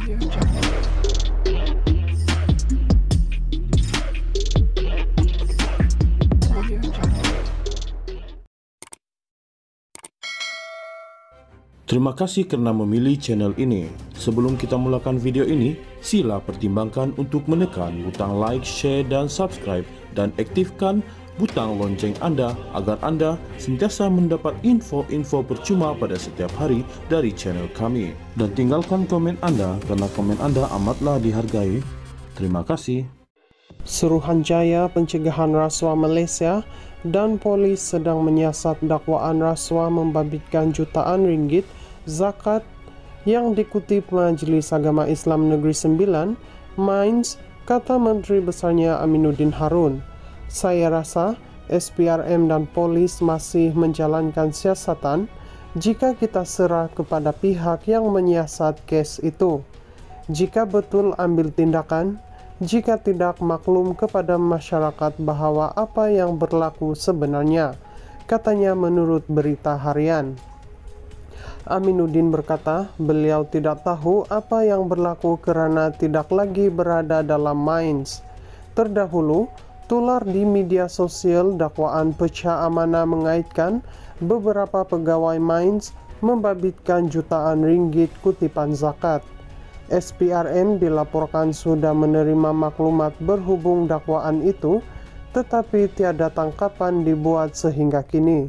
Terima kasih karena memilih channel ini. Sebelum kita mulakan video ini, sila pertimbangkan untuk menekan butang like, share, dan subscribe dan aktifkan butang lonceng Anda agar Anda sentiasa mendapat info-info percuma pada setiap hari dari channel kami. Dan tinggalkan komen Anda karena komen Anda amatlah dihargai. Terima kasih. Suruhanjaya Pencegahan Rasuah Malaysia dan polis sedang menyiasat dakwaan rasuah membabitkan jutaan ringgit zakat yang dikutip Majelis Agama Islam Negeri Sembilan, Mainz, kata Menteri Besarnya Aminuddin Harun. Saya rasa SPRM dan polis masih menjalankan siasatan jika kita serah kepada pihak yang menyiasat kes itu. Jika betul ambil tindakan, jika tidak maklum kepada masyarakat bahwa apa yang berlaku sebenarnya, katanya menurut berita harian. Aminuddin berkata, beliau tidak tahu apa yang berlaku karena tidak lagi berada dalam Mainz. Terdahulu, Tular di media sosial, dakwaan pecah amanah mengaitkan beberapa pegawai Mainz membabitkan jutaan ringgit kutipan zakat. SPRM dilaporkan sudah menerima maklumat berhubung dakwaan itu, tetapi tiada tangkapan dibuat sehingga kini.